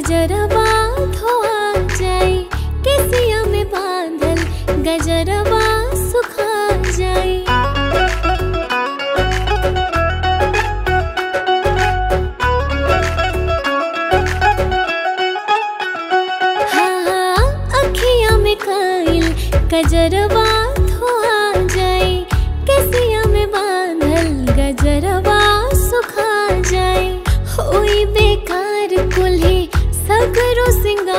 गजरवा धोआ जाए केसिया में बांधल गजरवा सुखा जाए। हाँ, हाँ, अखिया में कायल गजरवा करो सिंगार